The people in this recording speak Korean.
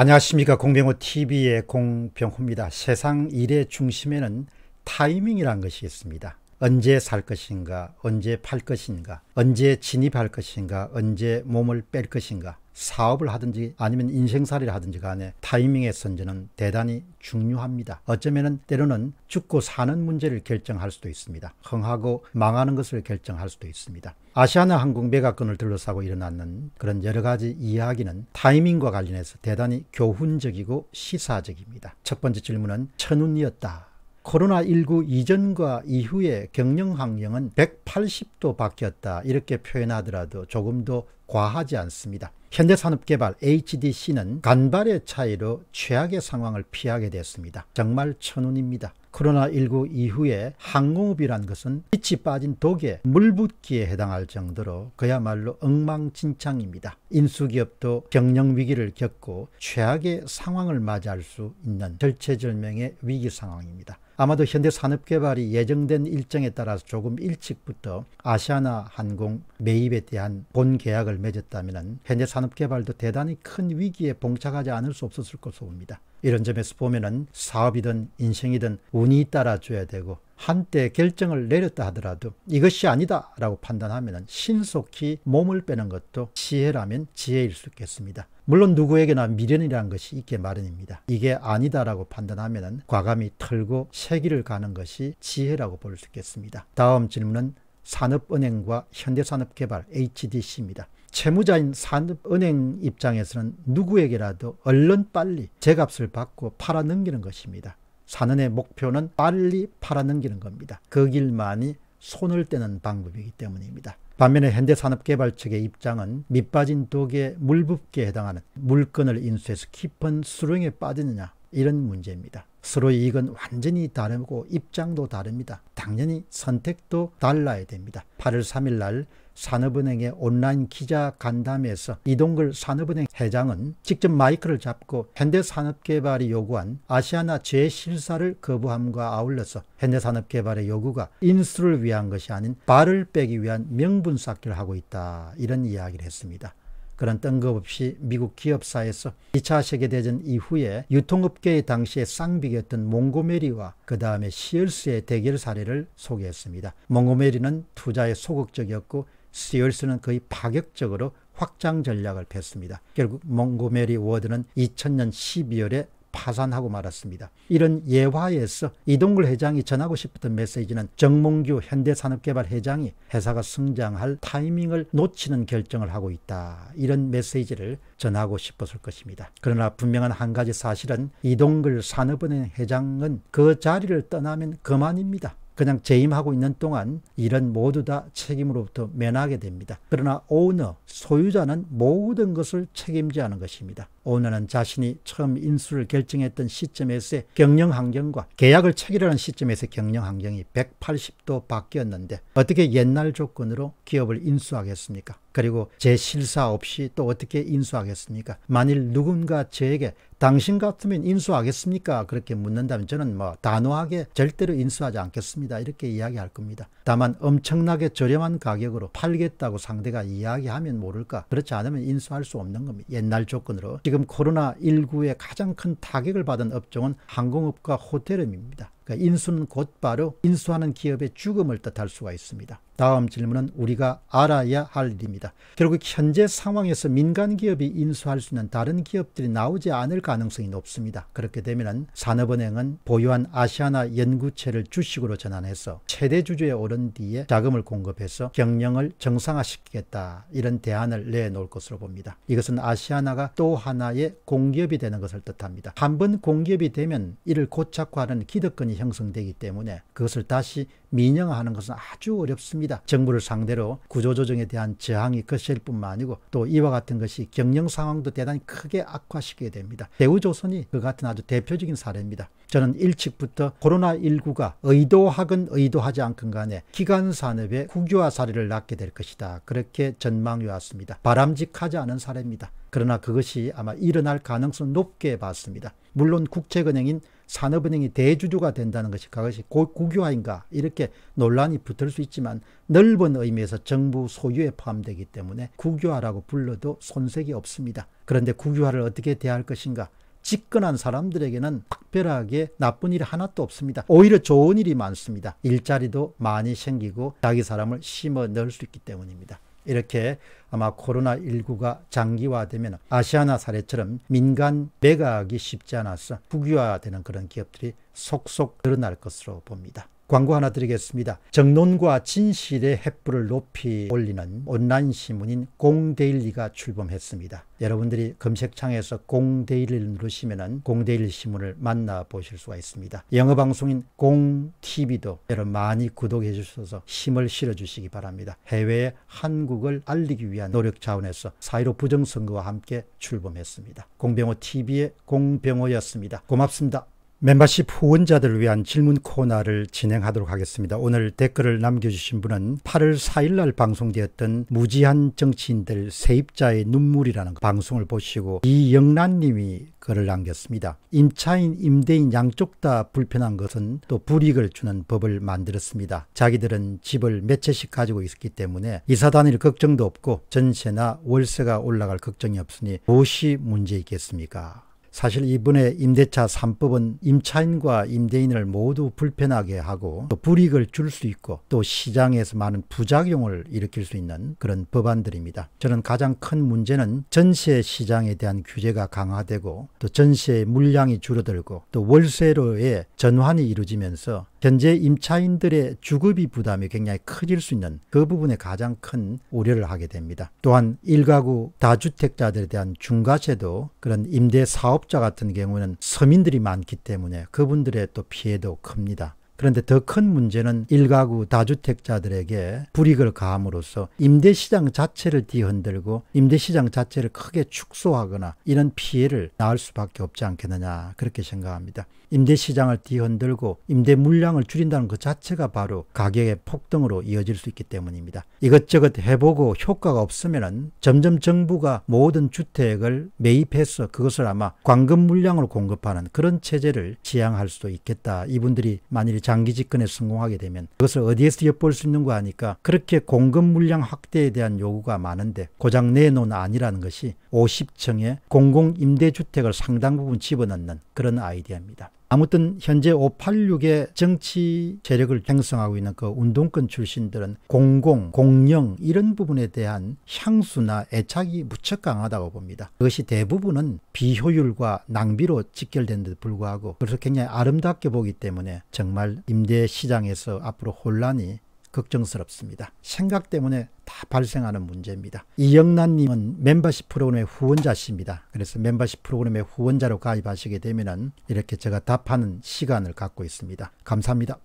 안녕하십니까 공병호 TV의 공병호입니다. 세상 일의 중심에는 타이밍이란 것이 있습니다. 언제 살 것인가 언제 팔 것인가 언제 진입할 것인가 언제 몸을 뺄 것인가 사업을 하든지 아니면 인생살이를 하든지 간에 타이밍의 선전은 대단히 중요합니다. 어쩌면 때로는 죽고 사는 문제를 결정할 수도 있습니다. 흥하고 망하는 것을 결정할 수도 있습니다. 아시아나 항공 매각건을 둘러싸고 일어났는 그런 여러 가지 이야기는 타이밍과 관련해서 대단히 교훈적이고 시사적입니다. 첫 번째 질문은 천운이었다. 코로나19 이전과 이후의 경영 환경은 180도 바뀌었다. 이렇게 표현하더라도 조금도 과하지 않습니다. 현대산업개발 HDC는 간발의 차이로 최악의 상황을 피하게 됐습니다. 정말 천운입니다. 코로나19 이후에 항공업이란 것은 빛이 빠진 독에 물붓기에 해당할 정도로 그야말로 엉망진창입니다. 인수기업도 경영위기를 겪고 최악의 상황을 맞이할 수 있는 절체절명의 위기 상황입니다. 아마도 현대 산업개발이 예정된 일정에 따라서 조금 일찍부터 아시아나 항공 매입에 대한 본 계약을 맺었다면 현대 산업개발도 대단히 큰 위기에 봉착하지 않을 수 없었을 것으로 봅니다. 이런 점에서 보면은 사업이든 인생이든 운이 따라줘야 되고 한때 결정을 내렸다 하더라도 이것이 아니다 라고 판단하면 신속히 몸을 빼는 것도 지혜라면 지혜일 수 있겠습니다. 물론 누구에게나 미련이라는 것이 있게 마련입니다. 이게 아니다라고 판단하면 과감히 털고 세기를 가는 것이 지혜라고 볼 수 있겠습니다. 다음 질문은 산업은행과 현대산업개발 HDC입니다. 채무자인 산업은행 입장에서는 누구에게라도 얼른 빨리 제값을 받고 팔아넘기는 것입니다. 산은의 목표는 빨리 팔아넘기는 겁니다. 그 길만이 손을 떼는 방법이기 때문입니다. 반면에 현대산업개발 측의 입장은 밑빠진 독에 물붓기에 해당하는 물건을 인수해서 깊은 수렁에 빠지느냐 이런 문제입니다. 서로의 이익은 완전히 다르고 입장도 다릅니다. 당연히 선택도 달라야 됩니다. 8월 3일 날 산업은행의 온라인 기자 간담회에서 이동글 산업은행 회장은 직접 마이크를 잡고 현대산업개발이 요구한 아시아나 재실사를 거부함과 아울러서 현대산업개발의 요구가 인수를 위한 것이 아닌 발을 빼기 위한 명분 쌓기를 하고 있다 이런 이야기를 했습니다. 그런 뜬금없이 미국 기업사에서 2차 세계대전 이후에 유통업계의 당시에 쌍벽이었던 몽고메리와 그 다음에 시얼스의 대결 사례를 소개했습니다. 몽고메리는 투자에 소극적이었고 시얼스는 거의 파격적으로 확장 전략을 폈습니다. 결국 몽고메리 워드는 2000년 12월에 파산하고 말았습니다. 이런 예화에서 이동걸 회장이 전하고 싶었던 메시지는 정몽규 현대산업개발 회장이 회사가 성장할 타이밍을 놓치는 결정을 하고 있다. 이런 메시지를 전하고 싶었을 것입니다. 그러나 분명한 한 가지 사실은 이동걸 산업은행 회장은 그 자리를 떠나면 그만입니다. 그냥 재임하고 있는 동안 일은 모두 다 책임으로부터 면하게 됩니다. 그러나 오너, 소유자는 모든 것을 책임져야 하는 것입니다. 오너는 자신이 처음 인수를 결정했던 시점에서의 경영 환경과 계약을 체결하는 시점에서의 경영 환경이 180도 바뀌었는데 어떻게 옛날 조건으로 기업을 인수하겠습니까? 그리고 제 실사 없이 또 어떻게 인수하겠습니까? 만일 누군가 저에게 당신 같으면 인수하겠습니까? 그렇게 묻는다면 저는 뭐 단호하게 절대로 인수하지 않겠습니다. 이렇게 이야기할 겁니다. 다만 엄청나게 저렴한 가격으로 팔겠다고 상대가 이야기하면 모를까? 그렇지 않으면 인수할 수 없는 겁니다. 옛날 조건으로. 지금 코로나19의 가장 큰 타격을 받은 업종은 항공업과 호텔업입니다. 그러니까 인수는 곧바로 인수하는 기업의 죽음을 뜻할 수가 있습니다. 다음 질문은 우리가 알아야 할 일입니다. 결국 현재 상황에서 민간 기업이 인수할 수 있는 다른 기업들이 나오지 않을 가능성이 높습니다. 그렇게 되면 산업은행은 보유한 아시아나 연구체를 주식으로 전환해서 최대 주주에 오른 뒤에 자금을 공급해서 경영을 정상화시키겠다 이런 대안을 내놓을 것으로 봅니다. 이것은 아시아나가 또 하나의 공기업이 되는 것을 뜻합니다. 한 번 공기업이 되면 이를 고착화하는 기득권이 형성되기 때문에 그것을 다시 민영화하는 것은 아주 어렵습니다. 정부를 상대로 구조조정에 대한 저항이 거셀 뿐만 아니고 또 이와 같은 것이 경영 상황도 대단히 크게 악화시키게 됩니다. 대우조선이 그 같은 아주 대표적인 사례입니다. 저는 일찍부터 코로나19가 의도하건 의도하지 않건 간에 기간 산업의 국유화 사례를 낳게 될 것이다. 그렇게 전망해 왔습니다. 바람직하지 않은 사례입니다. 그러나 그것이 아마 일어날 가능성 높게 봤습니다. 물론 국책은행인 산업은행이 대주주가 된다는 것이 그것이 국유화인가 이렇게 논란이 붙을 수 있지만 넓은 의미에서 정부 소유에 포함되기 때문에 국유화라고 불러도 손색이 없습니다. 그런데 국유화를 어떻게 대할 것인가 집권한 사람들에게는 특별하게 나쁜 일이 하나도 없습니다. 오히려 좋은 일이 많습니다. 일자리도 많이 생기고 자기 사람을 심어 넣을 수 있기 때문입니다. 이렇게 아마 코로나19가 장기화되면 아시아나 사례처럼 민간 매각이 쉽지 않아서 국유화되는 그런 기업들이 속속 늘어날 것으로 봅니다. 광고 하나 드리겠습니다. 정론과 진실의 횃불을 높이 올리는 온라인 신문인 공데일리가 출범했습니다. 여러분들이 검색창에서 공데일리를 누르시면 공데일리 신문을 만나보실 수가 있습니다. 영어방송인 공TV도 여러분 많이 구독해 주셔서 힘을 실어주시기 바랍니다. 해외에 한국을 알리기 위한 노력 차원에서 4.15 부정선거와 함께 출범했습니다. 공병호 TV의 공병호였습니다. 고맙습니다. 멤버십 후원자들을 위한 질문 코너를 진행하도록 하겠습니다. 오늘 댓글을 남겨주신 분은 8월 4일 날 방송되었던 무지한 정치인들 세입자의 눈물이라는 방송을 보시고 이영란 님이 글을 남겼습니다. 임차인, 임대인 양쪽 다 불편한 것은 또 불이익을 주는 법을 만들었습니다. 자기들은 집을 몇 채씩 가지고 있었기 때문에 이사 다닐 걱정도 없고 전세나 월세가 올라갈 걱정이 없으니 무엇이 문제 있겠습니까? 사실 이번에 임대차 3법은 임차인과 임대인을 모두 불편하게 하고 또 불이익을 줄 수 있고 또 시장에서 많은 부작용을 일으킬 수 있는 그런 법안들입니다. 저는 가장 큰 문제는 전세 시장에 대한 규제가 강화되고 또 전세의 물량이 줄어들고 또 월세로의 전환이 이루어지면서 현재 임차인들의 주거비 부담이 굉장히 커질 수 있는 그 부분에 가장 큰 우려를 하게 됩니다. 또한 일가구 다주택자들에 대한 중과세도 그런 임대 사업 자 같은 경우는 서민들이 많기 때문에 그분들의 또 피해도 큽니다. 그런데 더 큰 문제는 일가구 다주택자들에게 불이익을 가함으로써 임대시장 자체를 뒤흔들고 임대시장 자체를 크게 축소하거나 이런 피해를 낳을 수밖에 없지 않겠느냐 그렇게 생각합니다. 임대시장을 뒤흔들고 임대 물량을 줄인다는 것 자체가 바로 가격의 폭등으로 이어질 수 있기 때문입니다. 이것저것 해보고 효과가 없으면 점점 정부가 모든 주택을 매입해서 그것을 아마 광금 물량으로 공급하는 그런 체제를 지향할 수도 있겠다. 이분들이 만일 장기 집권에 성공하게 되면 그것을 어디에서 엿볼 수 있는 거 아니까 그렇게 공급 물량 확대에 대한 요구가 많은데 고장 내놓은 아니라는 것이 50층의 공공임대주택을 상당 부분 집어넣는 그런 아이디어입니다. 아무튼 현재 586의 정치 재력을 형성하고 있는 그 운동권 출신들은 공공, 공영 이런 부분에 대한 향수나 애착이 무척 강하다고 봅니다. 그것이 대부분은 비효율과 낭비로 직결된 데 불구하고 그래서 굉장히 아름답게 보기 때문에 정말 임대 시장에서 앞으로 혼란이 걱정스럽습니다. 생각 때문에 다 발생하는 문제입니다. 이영란님은 멤버십 프로그램의 후원자십니다. 그래서 멤버십 프로그램의 후원자로 가입하시게 되면 이렇게 제가 답하는 시간을 갖고 있습니다. 감사합니다.